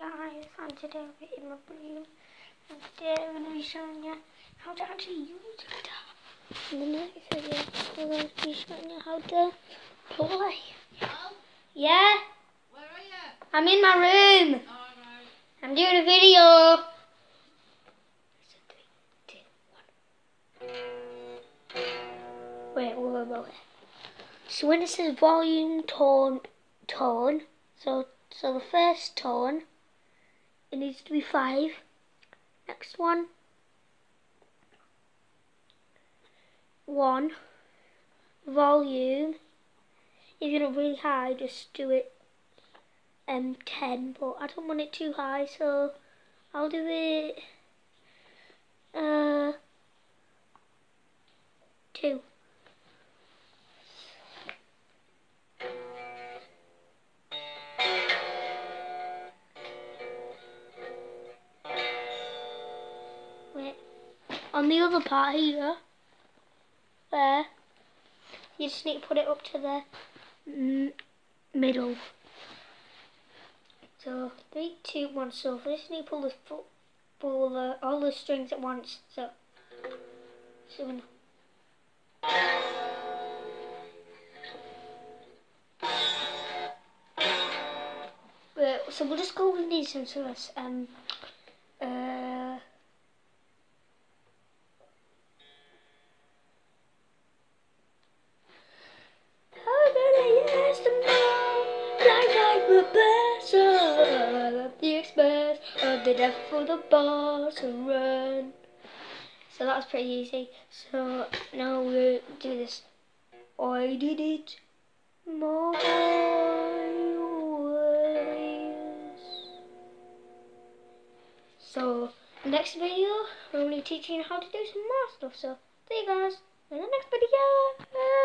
guys, today we're in my room, and today I'm going to be showing you how to actually use it. In the next video, I'm going to be showing you how to play. Hello? Yeah, Where are you? I'm in my room. Alright. I'm doing a video. Wait, wait, wait, wait. So when it says volume tone, tone, so so the first tone, it needs to be five. Next one, one. Volume. If you're not really high, just do it um 10 but I don't want it too high so I'll do it uh 2 on the other part here there you just need to put it up to the middle so three, two, one. So first you need to pull the pull the all the strings at once. So seven. Right, so we'll just go with these ones. Um, for the boss to run. So that's pretty easy. So now we'll do this. I did it my ways. So next video, we're only teaching you how to do some more stuff. So see you guys in the next video.